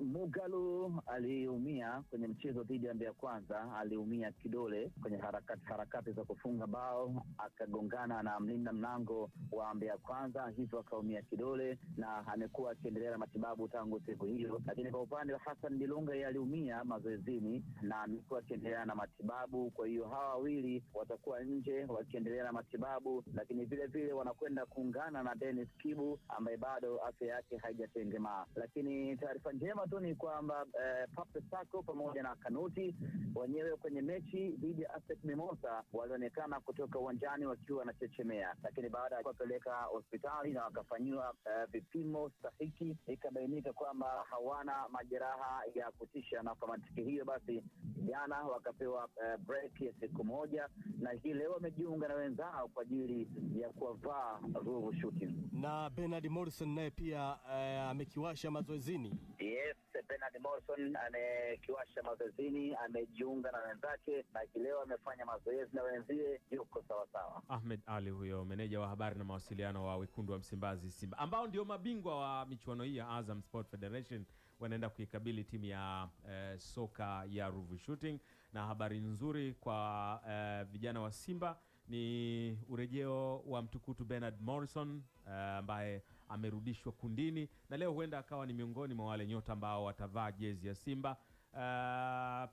Mugalu aliumia kwenye mchezo dhidi ya Mbeya Kwanza, aliumia kidole kwenye harakati harakati za kufunga bao, akagongana na mlinda mlango wa Mbeya Kwanza, hivyo akaumia kidole na amekuwa akiendelea na matibabu tangu siku hiyo. Lakini kwa upande wa Hassan Dilunga, yeye aliumia mazoezini na amekuwa akiendelea na matibabu. Kwa hiyo hawa wawili watakuwa nje wakiendelea na matibabu, lakini vile vile wanakwenda kuungana na Dennis Kibu ambaye bado afya yake haijatengemaa. Lakini taarifa njema tu ni kwamba eh, Pape Sako pamoja na Kanuti wenyewe kwenye mechi dhidi ya ASEC Mimosa walionekana kutoka uwanjani wakiwa wanachechemea, lakini baada ya kuwapeleka hospitali na wakafanyiwa eh, vipimo stahiki, ikabainika kwamba hawana majeraha ya kutisha, na kwa mantiki hiyo basi jana wakapewa eh, break ya siku moja, na hii leo wamejiunga na wenzao kwa ajili ya kuwavaa Ruvu Shooting. Na Bernard Morrison naye pia eh, amekiwasha mazoezini. Yes, Bernard Morrison amekiwasha mazoezini, amejiunga na wenzake na kileo amefanya mazoezi na wenzie, yuko sawasawa. Ahmed Ali huyo meneja wa habari na mawasiliano wa wekundu wa Msimbazi Simba, ambao ndio mabingwa wa michuano hii ya Azam Sport Federation, wanaenda kuikabili timu ya eh, soka ya Ruvu Shooting. Na habari nzuri kwa eh, vijana wa Simba ni urejeo wa mtukutu Bernard Morrison ambaye uh, amerudishwa kundini na leo huenda akawa ni miongoni mwa wale nyota ambao watavaa jezi ya Simba. Eh,